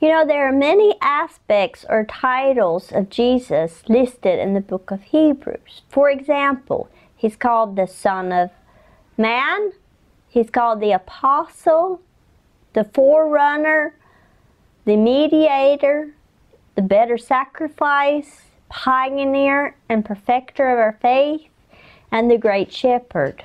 You know, there are many aspects or titles of Jesus listed in the book of Hebrews. For example, he's called the Son of Man, he's called the Apostle, the Forerunner, the Mediator, the Better Sacrifice, Pioneer and Perfecter of our faith, and the Great Shepherd.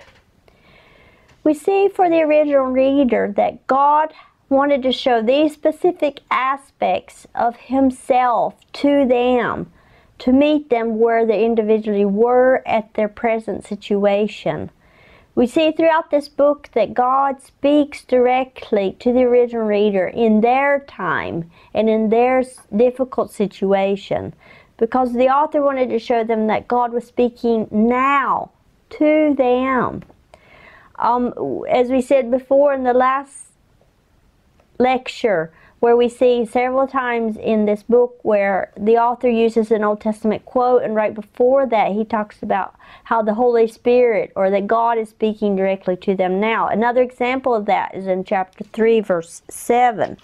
We see for the original reader that God wanted to show these specific aspects of himself to them to meet them where they individually were at their present situation. We see throughout this book that God speaks directly to the original reader in their time and in their difficult situation because the author wanted to show them that God was speaking now to them. Um, as we said before in the last lecture where we see several times in this book where the author uses an Old Testament quote, and right before that, he talks about how the Holy Spirit or that God is speaking directly to them now. Another example of that is in chapter 3, verse 7,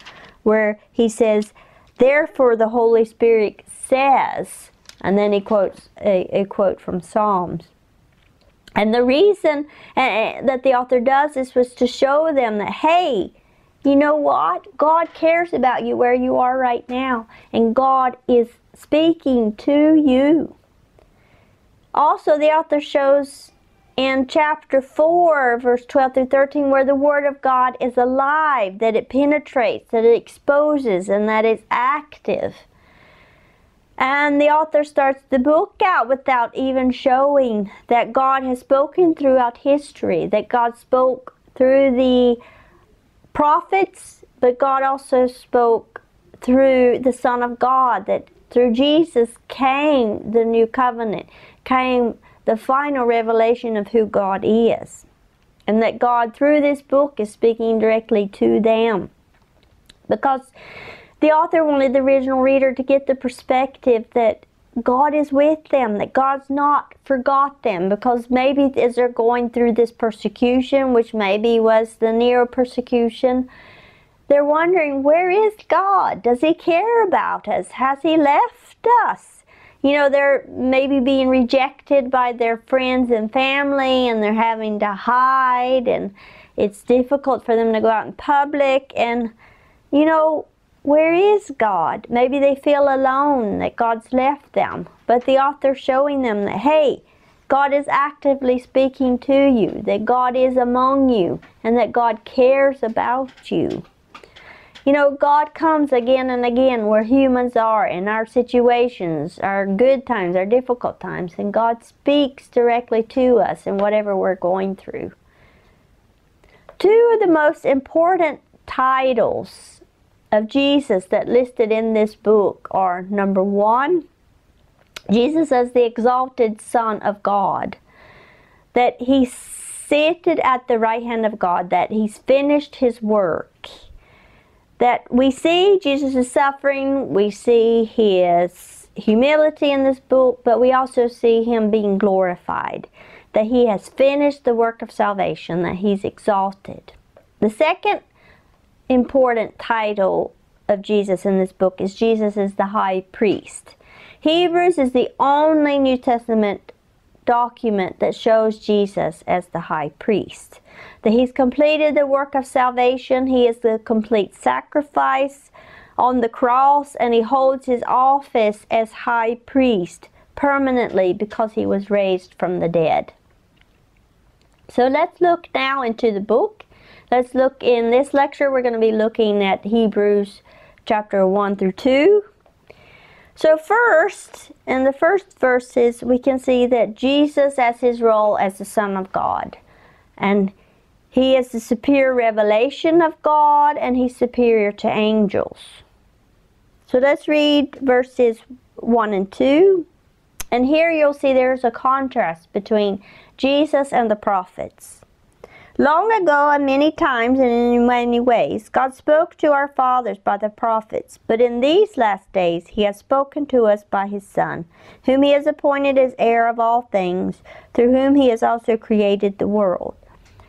where he says, Therefore, the Holy Spirit says, and then he quotes a, a quote from Psalms. And the reason that the author does this was to show them that, hey, you know what? God cares about you where you are right now, and God is speaking to you. Also, the author shows in chapter 4, verse 12 through 13, where the Word of God is alive, that it penetrates, that it exposes, and that it's active. And the author starts the book out without even showing that God has spoken throughout history, that God spoke through the prophets, but God also spoke through the Son of God, that through Jesus came the new covenant, came the final revelation of who God is. And that God, through this book, is speaking directly to them. Because the author wanted the original reader to get the perspective that God is with them, that God's not forgot them, because maybe as they're going through this persecution, which maybe was the Nero persecution, they're wondering, where is God? Does He care about us? Has He left us? You know, they're maybe being rejected by their friends and family, and they're having to hide, and it's difficult for them to go out in public. And, you know, where is God? Maybe they feel alone, that God's left them. But the author's showing them that, hey, God is actively speaking to you, that God is among you, and that God cares about you. You know, God comes again and again where humans are in our situations, our good times, our difficult times, and God speaks directly to us in whatever we're going through. Two of the most important titles of Jesus that listed in this book are number one, Jesus as the exalted Son of God, that he's seated at the right hand of God, that he's finished his work, that we see Jesus' is suffering, we see his humility in this book, but we also see him being glorified, that he has finished the work of salvation, that he's exalted. The second important title of Jesus in this book is Jesus is the high priest. Hebrews is the only New Testament document that shows Jesus as the high priest. That he's completed the work of salvation, he is the complete sacrifice on the cross, and he holds his office as high priest permanently because he was raised from the dead. So let's look now into the book Let's look in this lecture, we're going to be looking at Hebrews chapter 1 through 2. So first, in the first verses, we can see that Jesus has his role as the Son of God. And he is the superior revelation of God, and he's superior to angels. So let's read verses 1 and 2. And here you'll see there's a contrast between Jesus and the prophets. Long ago and many times and in many ways, God spoke to our fathers by the prophets, but in these last days he has spoken to us by his Son, whom he has appointed as heir of all things, through whom he has also created the world.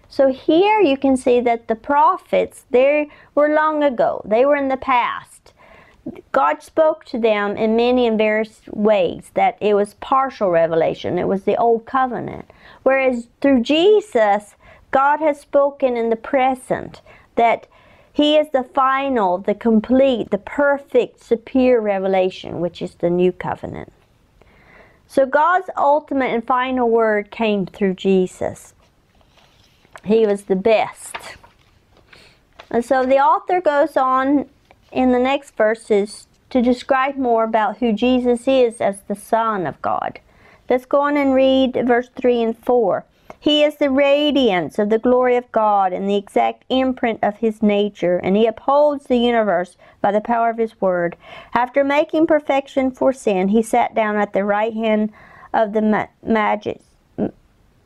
So here you can see that the prophets, they were long ago. They were in the past. God spoke to them in many and various ways, that it was partial revelation, it was the old covenant. Whereas through Jesus, God has spoken in the present, that He is the final, the complete, the perfect, superior revelation, which is the new covenant. So God's ultimate and final word came through Jesus. He was the best. And so the author goes on in the next verses to describe more about who Jesus is as the Son of God. Let's go on and read verse 3 and 4. He is the radiance of the glory of God and the exact imprint of his nature, and he upholds the universe by the power of his word. After making perfection for sin, he sat down at the right hand of the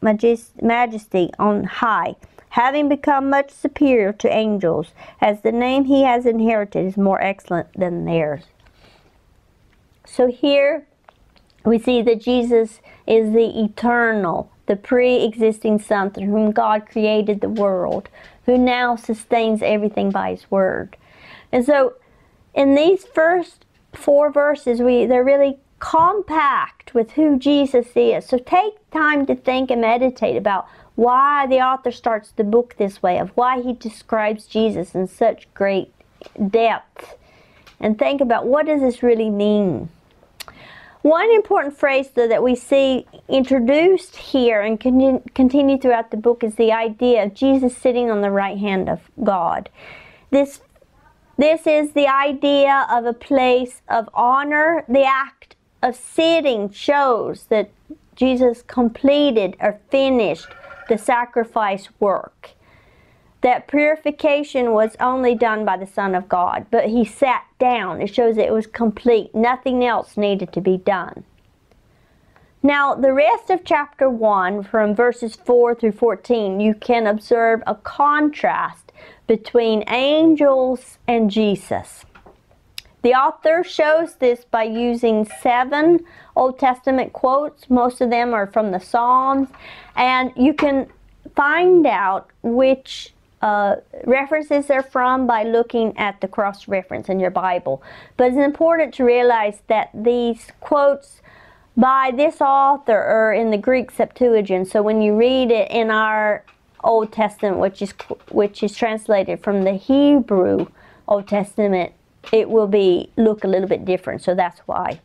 majesty on high having become much superior to angels, as the name he has inherited is more excellent than theirs. So here we see that Jesus is the eternal, the pre existing through whom God created the world, who now sustains everything by his word. And so in these first four verses, we they're really compact with who Jesus is. So take time to think and meditate about why the author starts the book this way, of why he describes Jesus in such great depth. And think about what does this really mean? One important phrase, though, that we see introduced here and continue throughout the book is the idea of Jesus sitting on the right hand of God. This, this is the idea of a place of honor. The act of sitting shows that Jesus completed or finished the sacrifice work. That purification was only done by the Son of God, but he sat down. It shows it was complete. Nothing else needed to be done. Now, the rest of chapter 1, from verses 4 through 14, you can observe a contrast between angels and Jesus. The author shows this by using seven Old Testament quotes. Most of them are from the Psalms. And you can find out which uh, references they're from by looking at the cross reference in your Bible. But it's important to realize that these quotes by this author are in the Greek Septuagint. So when you read it in our Old Testament, which is which is translated from the Hebrew Old Testament, it will be look a little bit different. So that's why.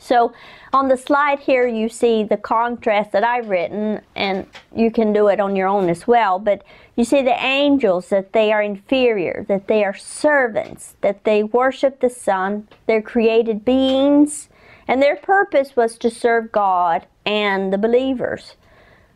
So on the slide here you see the contrast that I've written and you can do it on your own as well. But you see the angels that they are inferior, that they are servants, that they worship the Son, they're created beings, and their purpose was to serve God and the believers.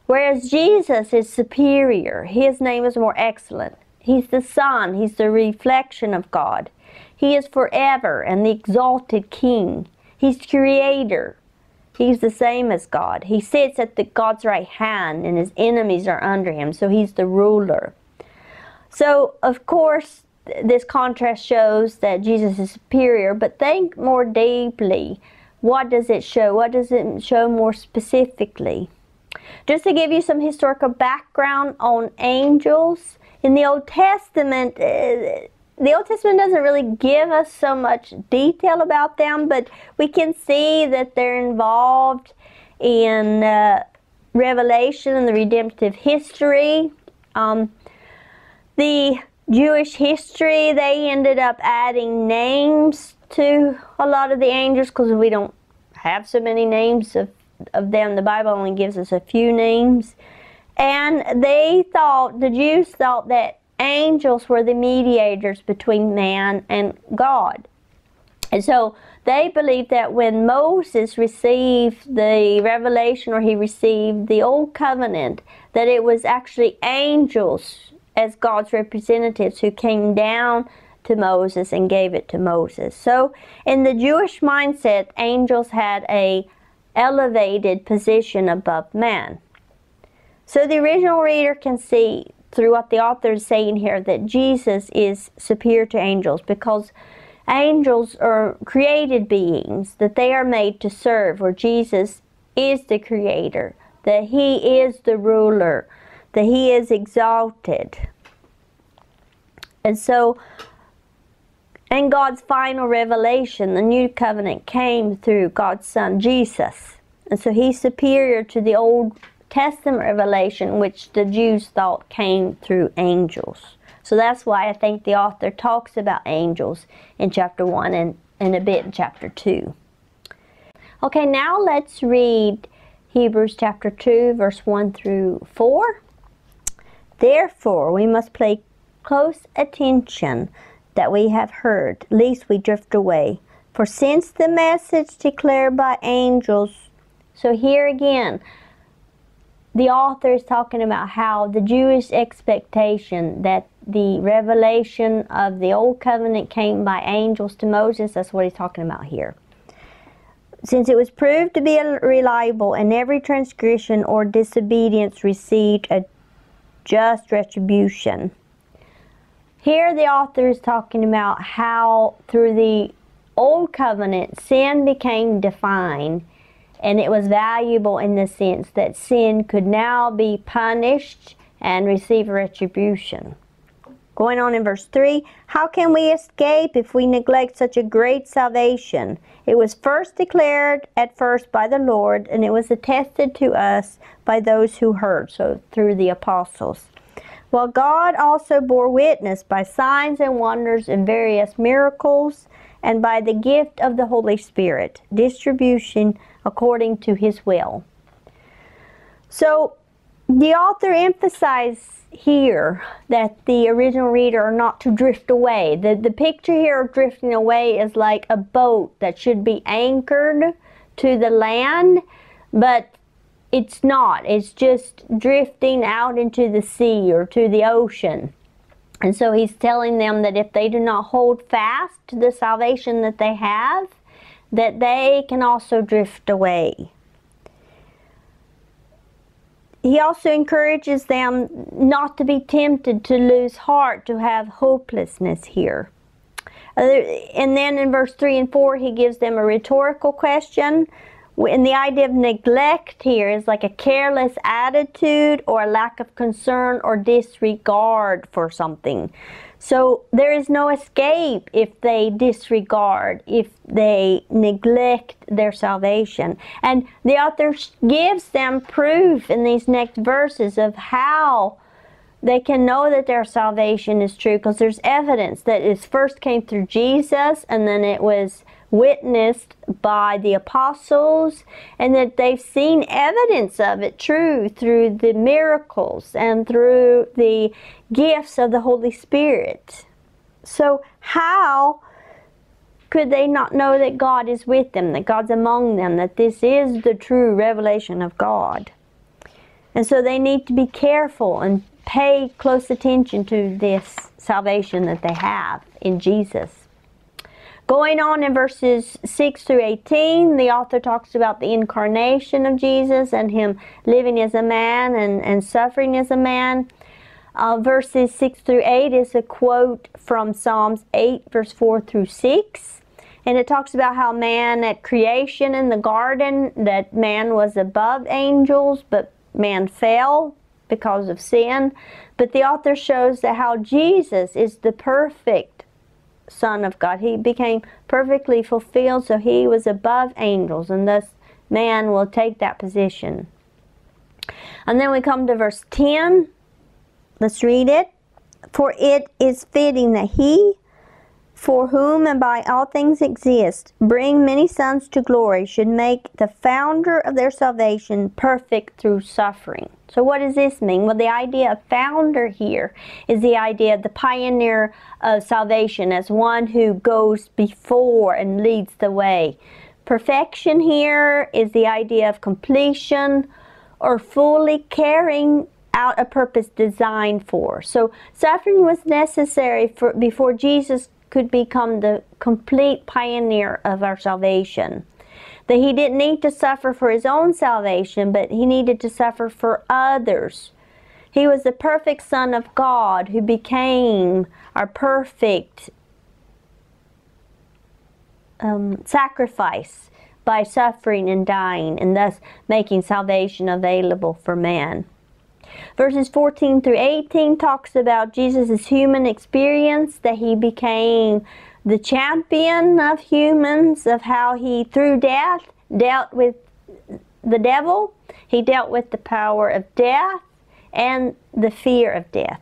Whereas Jesus is superior, his name is more excellent. He's the Son, he's the reflection of God. He is forever and the exalted King. He's creator. He's the same as God. He sits at the God's right hand and his enemies are under him. So he's the ruler. So of course this contrast shows that Jesus is superior, but think more deeply. What does it show? What does it show more specifically? Just to give you some historical background on angels, in the Old Testament, uh, the Old Testament doesn't really give us so much detail about them, but we can see that they're involved in uh, Revelation and the redemptive history. Um, the Jewish history, they ended up adding names to a lot of the angels because we don't have so many names of, of them. The Bible only gives us a few names. And they thought, the Jews thought that angels were the mediators between man and God. And so they believed that when Moses received the revelation or he received the old covenant, that it was actually angels as God's representatives who came down to Moses and gave it to Moses. So in the Jewish mindset, angels had a elevated position above man. So the original reader can see through what the author is saying here that Jesus is superior to angels because angels are created beings, that they are made to serve, where Jesus is the creator, that he is the ruler, that he is exalted. And so And God's final revelation, the new covenant, came through God's Son Jesus. And so he's superior to the Old Testament revelation, which the Jews thought came through angels. So that's why I think the author talks about angels in chapter 1 and, and a bit in chapter 2. Okay, now let's read Hebrews chapter 2, verse 1 through 4. Therefore, we must pay close attention that we have heard, lest we drift away. For since the message declared by angels, so here again, the author is talking about how the Jewish expectation that the revelation of the Old Covenant came by angels to Moses, that's what he's talking about here. Since it was proved to be reliable, and every transgression or disobedience received a just retribution. Here, the author is talking about how through the Old Covenant, sin became defined, and it was valuable in the sense that sin could now be punished and receive retribution. Going on in verse 3 How can we escape if we neglect such a great salvation? It was first declared at first by the Lord, and it was attested to us by those who heard, so through the apostles. While God also bore witness by signs and wonders and various miracles, and by the gift of the Holy Spirit, distribution according to his will. So the author emphasizes here that the original reader are not to drift away. The, the picture here of drifting away is like a boat that should be anchored to the land, but it's not. It's just drifting out into the sea or to the ocean. And so he's telling them that if they do not hold fast to the salvation that they have, that they can also drift away. He also encourages them not to be tempted to lose heart, to have hopelessness here. And then in verse 3 and 4, he gives them a rhetorical question and the idea of neglect here is like a careless attitude or a lack of concern or disregard for something. So there is no escape if they disregard, if they neglect their salvation. And the author gives them proof in these next verses of how they can know that their salvation is true because there's evidence that it first came through Jesus and then it was witnessed by the apostles and that they've seen evidence of it true through the miracles and through the gifts of the Holy Spirit. So, how could they not know that God is with them, that God's among them, that this is the true revelation of God? And so they need to be careful and pay close attention to this salvation that they have in Jesus. Going on in verses 6 through 18, the author talks about the incarnation of Jesus and him living as a man and, and suffering as a man. Uh, verses 6 through 8 is a quote from Psalms 8, verse 4 through 6. And it talks about how man at creation in the garden, that man was above angels, but man fell because of sin. But the author shows that how Jesus is the perfect Son of God. He became perfectly fulfilled, so he was above angels, and thus man will take that position. And then we come to verse 10. Let's read it. For it is fitting that he for whom and by all things exist, bring many sons to glory, should make the founder of their salvation perfect through suffering. So, what does this mean? Well, the idea of founder here is the idea of the pioneer of salvation as one who goes before and leads the way. Perfection here is the idea of completion or fully carrying out a purpose designed for. So suffering was necessary for before Jesus could become the complete pioneer of our salvation. That he didn't need to suffer for his own salvation, but he needed to suffer for others. He was the perfect Son of God who became our perfect um, sacrifice by suffering and dying, and thus making salvation available for man. Verses 14 through 18 talks about Jesus' human experience, that he became the champion of humans, of how he, through death, dealt with the devil. He dealt with the power of death and the fear of death.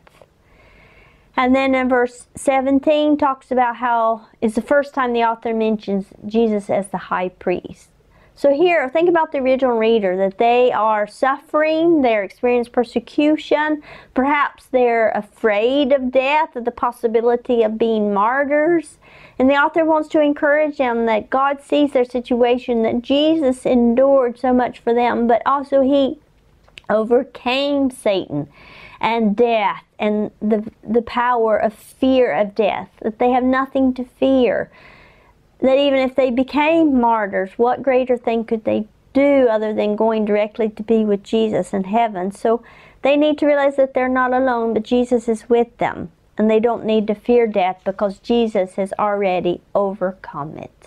And then in verse 17 talks about how is the first time the author mentions Jesus as the high priest. So here, think about the original reader that they are suffering, they're experiencing persecution, perhaps they're afraid of death, of the possibility of being martyrs. And the author wants to encourage them that God sees their situation, that Jesus endured so much for them, but also He overcame Satan and death and the, the power of fear of death, that they have nothing to fear that even if they became martyrs, what greater thing could they do other than going directly to be with Jesus in heaven? So they need to realize that they're not alone, but Jesus is with them. And they don't need to fear death because Jesus has already overcome it.